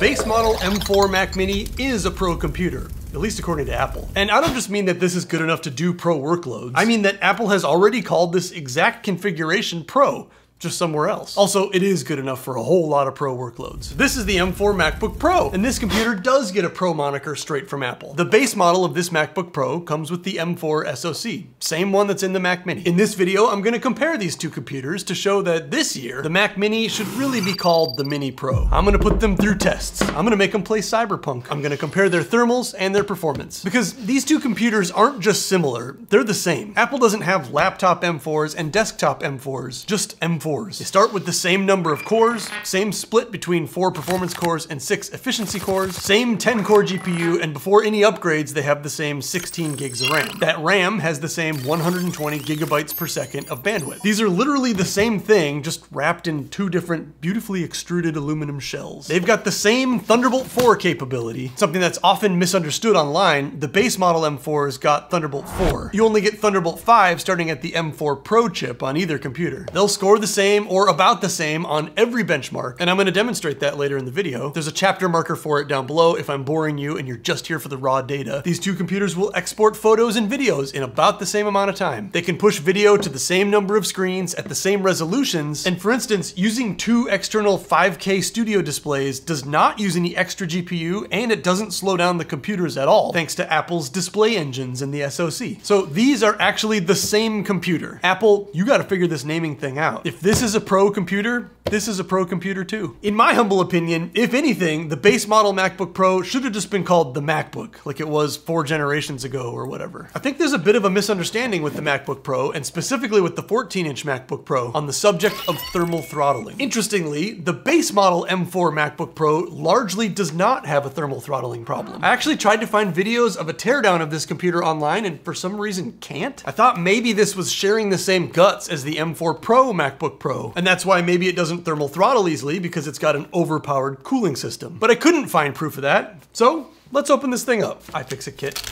base model M4 Mac Mini is a pro computer at least according to Apple. And I don't just mean that this is good enough to do pro workloads. I mean that Apple has already called this exact configuration pro, just somewhere else. Also, it is good enough for a whole lot of pro workloads. This is the M4 MacBook Pro, and this computer does get a pro moniker straight from Apple. The base model of this MacBook Pro comes with the M4 SoC, same one that's in the Mac Mini. In this video, I'm gonna compare these two computers to show that this year, the Mac Mini should really be called the Mini Pro. I'm gonna put them through tests. I'm gonna make them play Cyberpunk. I'm gonna compare their thermals and their performance. Because these two computers aren't just similar, they're the same. Apple doesn't have laptop M4s and desktop M4s, just M4 they start with the same number of cores, same split between four performance cores and six efficiency cores, same 10 core GPU, and before any upgrades, they have the same 16 gigs of RAM. That RAM has the same 120 gigabytes per second of bandwidth. These are literally the same thing, just wrapped in two different beautifully extruded aluminum shells. They've got the same Thunderbolt 4 capability, something that's often misunderstood online. The base model M4's got Thunderbolt 4. You only get Thunderbolt 5 starting at the M4 Pro chip on either computer. They'll score the same or about the same on every benchmark, and I'm gonna demonstrate that later in the video. There's a chapter marker for it down below if I'm boring you and you're just here for the raw data. These two computers will export photos and videos in about the same amount of time. They can push video to the same number of screens at the same resolutions, and for instance, using two external 5K studio displays does not use any extra GPU, and it doesn't slow down the computers at all, thanks to Apple's display engines in the SoC. So these are actually the same computer. Apple, you gotta figure this naming thing out. If this is a pro computer, this is a pro computer too. In my humble opinion, if anything, the base model MacBook Pro should have just been called the MacBook, like it was four generations ago or whatever. I think there's a bit of a misunderstanding with the MacBook Pro, and specifically with the 14-inch MacBook Pro, on the subject of thermal throttling. Interestingly, the base model M4 MacBook Pro largely does not have a thermal throttling problem. I actually tried to find videos of a teardown of this computer online, and for some reason can't. I thought maybe this was sharing the same guts as the M4 Pro MacBook Pro, and that's why maybe it doesn't thermal throttle easily because it's got an overpowered cooling system. But I couldn't find proof of that, so let's open this thing up. iFixit kit.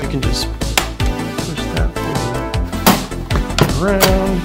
I can just push that around.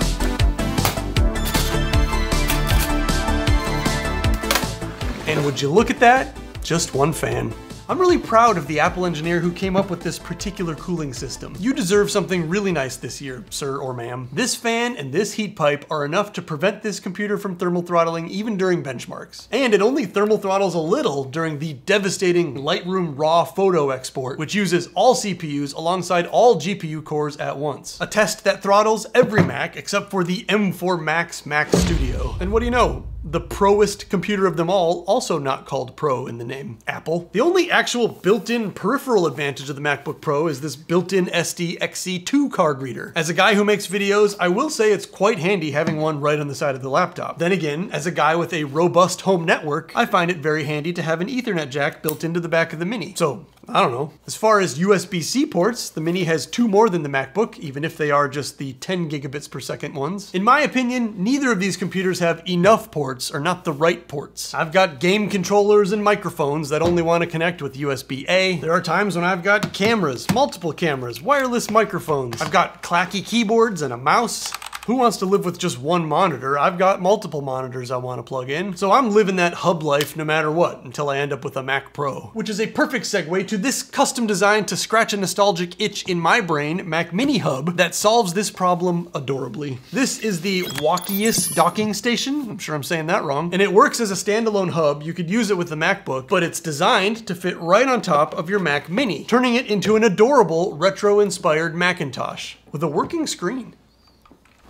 And would you look at that? Just one fan. I'm really proud of the Apple engineer who came up with this particular cooling system. You deserve something really nice this year, sir or ma'am. This fan and this heat pipe are enough to prevent this computer from thermal throttling even during benchmarks. And it only thermal throttles a little during the devastating Lightroom RAW photo export, which uses all CPUs alongside all GPU cores at once. A test that throttles every Mac except for the M4 Max Mac Studio. And what do you know? the proest computer of them all, also not called Pro in the name, Apple. The only actual built-in peripheral advantage of the MacBook Pro is this built-in SD XC2 card reader. As a guy who makes videos, I will say it's quite handy having one right on the side of the laptop. Then again, as a guy with a robust home network, I find it very handy to have an ethernet jack built into the back of the Mini. So I don't know. As far as USB-C ports, the Mini has two more than the MacBook, even if they are just the 10 gigabits per second ones. In my opinion, neither of these computers have enough ports or not the right ports. I've got game controllers and microphones that only want to connect with USB-A. There are times when I've got cameras, multiple cameras, wireless microphones. I've got clacky keyboards and a mouse. Who wants to live with just one monitor? I've got multiple monitors I want to plug in. So I'm living that hub life no matter what until I end up with a Mac Pro. Which is a perfect segue to this custom design to scratch a nostalgic itch in my brain, Mac Mini Hub, that solves this problem adorably. This is the Wokyis docking station. I'm sure I'm saying that wrong. And it works as a standalone hub. You could use it with the MacBook, but it's designed to fit right on top of your Mac Mini, turning it into an adorable retro-inspired Macintosh with a working screen.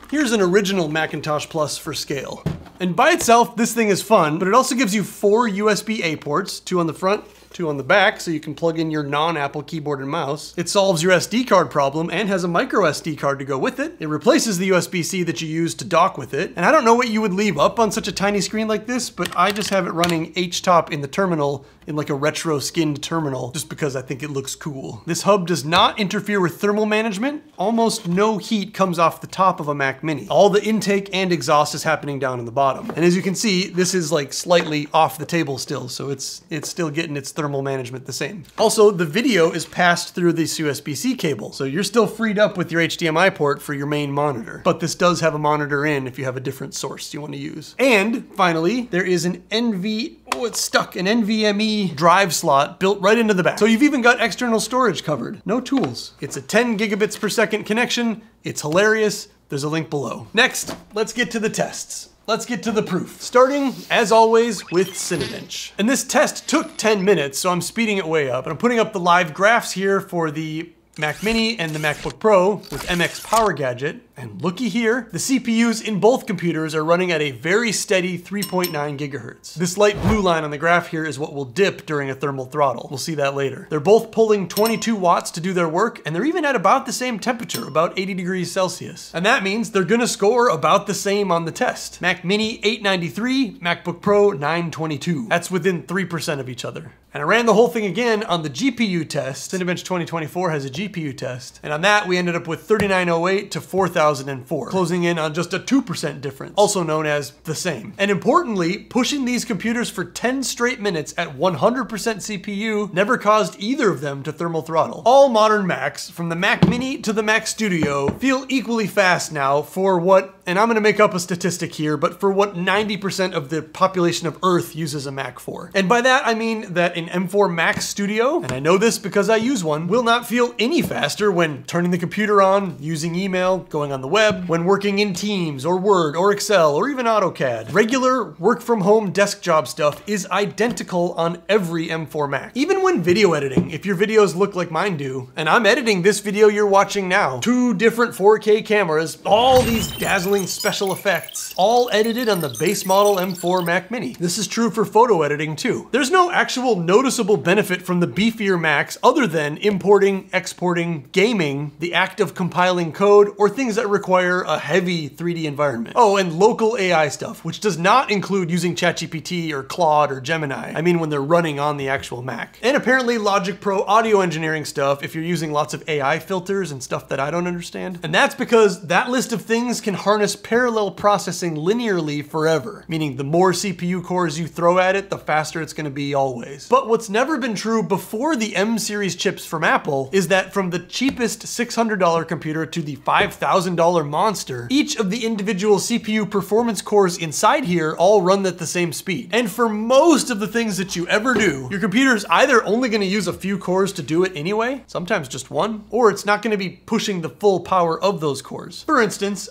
Here's an original Macintosh Plus for scale. And by itself, this thing is fun, but it also gives you four USB-A ports, two on the front, two on the back, so you can plug in your non-Apple keyboard and mouse. It solves your SD card problem and has a micro SD card to go with it. It replaces the USB-C that you use to dock with it. And I don't know what you would leave up on such a tiny screen like this, but I just have it running HTOP in the terminal in like a retro skinned terminal just because I think it looks cool. This hub does not interfere with thermal management. Almost no heat comes off the top of a Mac Mini. All the intake and exhaust is happening down in the bottom. And as you can see, this is like slightly off the table still, so it's it's still getting its thermal management the same. Also, the video is passed through this USB-C cable, so you're still freed up with your HDMI port for your main monitor. But this does have a monitor in if you have a different source you want to use. And finally, there is an NV oh, it's stuck, an NVMe drive slot built right into the back. So you've even got external storage covered. No tools. It's a 10 gigabits per second connection. It's hilarious. There's a link below. Next, let's get to the tests. Let's get to the proof. Starting, as always, with Cinebench. And this test took 10 minutes, so I'm speeding it way up. And I'm putting up the live graphs here for the Mac Mini and the MacBook Pro with MX Power Gadget. And looky here, the CPUs in both computers are running at a very steady 3.9 gigahertz. This light blue line on the graph here is what will dip during a thermal throttle. We'll see that later. They're both pulling 22 watts to do their work, and they're even at about the same temperature, about 80 degrees Celsius. And that means they're gonna score about the same on the test. Mac Mini 893, MacBook Pro 922. That's within 3% of each other. And I ran the whole thing again on the GPU test. Cinebench 2024 has a GPU test. And on that, we ended up with 3908 to 4004, closing in on just a 2% difference, also known as the same. And importantly, pushing these computers for 10 straight minutes at 100% CPU never caused either of them to thermal throttle. All modern Macs, from the Mac Mini to the Mac Studio, feel equally fast now for what, and I'm gonna make up a statistic here, but for what 90% of the population of Earth uses a Mac for. And by that, I mean that an M4 Max Studio, and I know this because I use one, will not feel any faster when turning the computer on, using email, going on the web, when working in Teams or Word or Excel or even AutoCAD. Regular work from home desk job stuff is identical on every M4 Mac. Even when video editing, if your videos look like mine do, and I'm editing this video you're watching now, two different 4K cameras, all these dazzling special effects, all edited on the base model M4 Mac Mini. This is true for photo editing too. There's no actual noticeable benefit from the beefier Macs other than importing, exporting, gaming, the act of compiling code, or things that require a heavy 3D environment. Oh, and local AI stuff, which does not include using ChatGPT or Claude or Gemini. I mean when they're running on the actual Mac. And apparently Logic Pro audio engineering stuff if you're using lots of AI filters and stuff that I don't understand. And that's because that list of things can harness parallel processing linearly forever, meaning the more CPU cores you throw at it, the faster it's gonna be always. But what's never been true before the M series chips from Apple is that from the cheapest $600 computer to the $5,000 monster, each of the individual CPU performance cores inside here all run at the same speed. And for most of the things that you ever do, your computer is either only gonna use a few cores to do it anyway, sometimes just one, or it's not gonna be pushing the full power of those cores. For instance,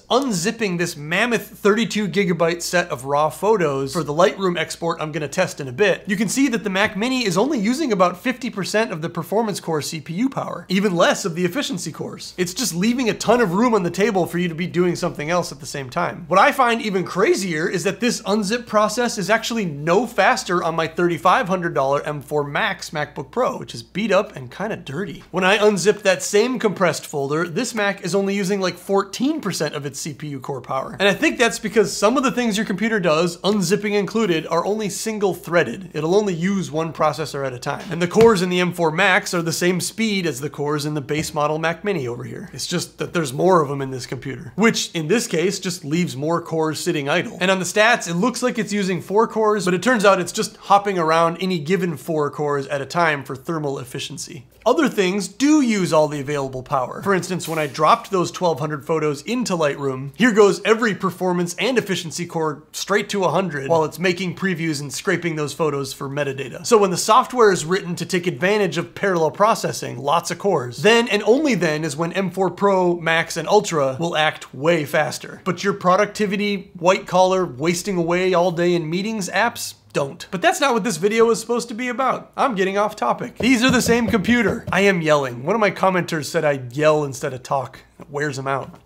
unzipping this mammoth 32 gigabyte set of raw photos for the Lightroom export I'm gonna test in a bit, you can see that the Mac Mini is only using about 50% of the performance core CPU power, even less of the efficiency cores. It's just leaving a ton of room on the table for you to be doing something else at the same time. What I find even crazier is that this unzip process is actually no faster on my $3,500 M4 Max MacBook Pro, which is beat up and kind of dirty. When I unzip that same compressed folder, this Mac is only using like 14% of its CPU core power. And I think that's because some of the things your computer does, unzipping included, are only single threaded. It'll only use one processor at a time. And the cores in the M4 Max are the same speed as the cores in the base model Mac Mini over here. It's just that there's more of them in this computer, which in this case just leaves more cores sitting idle. And on the stats, it looks like it's using four cores, but it turns out it's just hopping around any given four cores at a time for thermal efficiency. Other things do use all the available power. For instance, when I dropped those 1200 photos into Lightroom, here goes every performance and efficiency core straight to 100 while it's making previews and scraping those photos for metadata. So when the software is written to take advantage of parallel processing, lots of cores, then and only then is when M4 Pro, Max, and Ultra will act way faster. But your productivity, white collar, wasting away all day in meetings apps, don't. But that's not what this video is supposed to be about. I'm getting off topic. These are the same computer. I am yelling. One of my commenters said I yell instead of talk. It wears them out.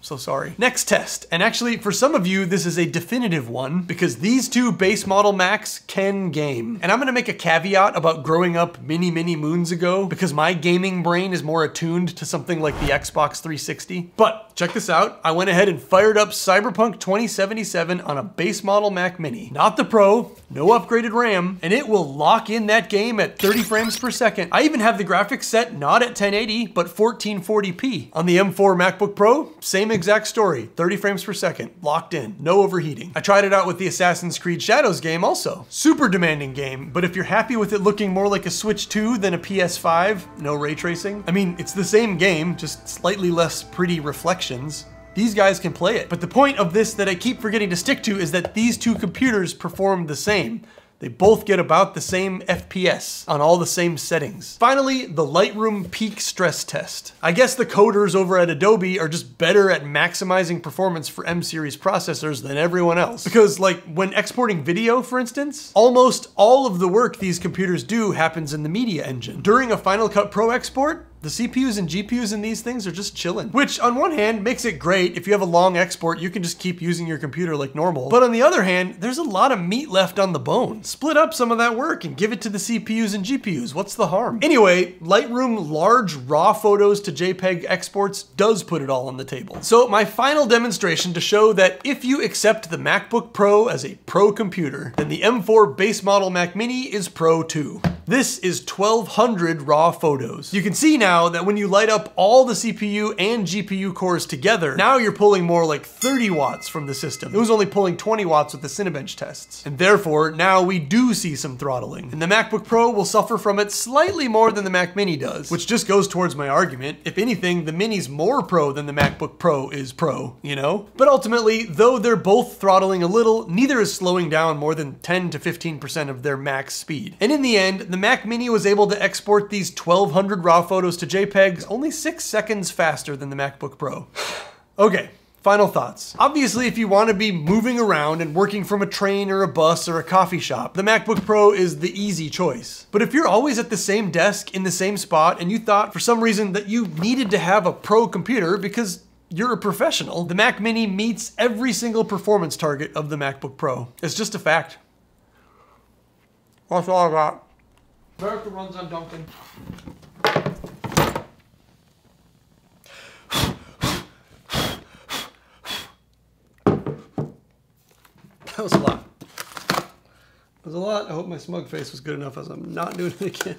So sorry. Next test, and actually for some of you this is a definitive one because these two base model Macs can game. And I'm gonna make a caveat about growing up many, many moons ago because my gaming brain is more attuned to something like the Xbox 360. But check this out. I went ahead and fired up Cyberpunk 2077 on a base model Mac Mini. Not the Pro, no upgraded RAM, and it will lock in that game at 30 frames per second. I even have the graphics set not at 1080, but 1440p. On the M4 MacBook Pro, same exact story, 30 frames per second, locked in, no overheating. I tried it out with the Assassin's Creed Shadows game also. Super demanding game, but if you're happy with it looking more like a Switch 2 than a PS5, no ray tracing. I mean, it's the same game, just slightly less pretty These guys can play it. But the point of this that I keep forgetting to stick to is that these two computers perform the same. They both get about the same FPS on all the same settings. Finally, the Lightroom peak stress test. I guess the coders over at Adobe are just better at maximizing performance for M-series processors than everyone else. Because like when exporting video, for instance, almost all of the work these computers do happens in the media engine. During a Final Cut Pro export, the CPUs and GPUs in these things are just chilling. Which, on one hand, makes it great. If you have a long export, you can just keep using your computer like normal. But on the other hand, there's a lot of meat left on the bone. Split up some of that work and give it to the CPUs and GPUs. What's the harm? Anyway, Lightroom large raw photos to JPEG exports does put it all on the table. So my final demonstration to show that if you accept the MacBook Pro as a pro computer, then the M4 base model Mac Mini is pro too. This is 1200 raw photos. You can see now that when you light up all the CPU and GPU cores together, now you're pulling more like 30 watts from the system. It was only pulling 20 watts with the Cinebench tests. And therefore, now we do see some throttling. And the MacBook Pro will suffer from it slightly more than the Mac Mini does, which just goes towards my argument. If anything, the Mini's more pro than the MacBook Pro is pro, you know? But ultimately, though they're both throttling a little, neither is slowing down more than 10 to 15% of their max speed. And in the end, the Mac Mini was able to export these 1200 raw photos to JPEGs only six seconds faster than the MacBook Pro. okay, Final thoughts. Obviously, if you want to be moving around and working from a train or a bus or a coffee shop, the MacBook Pro is the easy choice. But if you're always at the same desk in the same spot and you thought for some reason that you needed to have a pro computer because you're a professional, the Mac Mini meets every single performance target of the MacBook Pro. It's just a fact. That's all I got. America runs on Dunkin'. That was a lot. That was a lot. I hope my smug face was good enough as I'm not doing it again.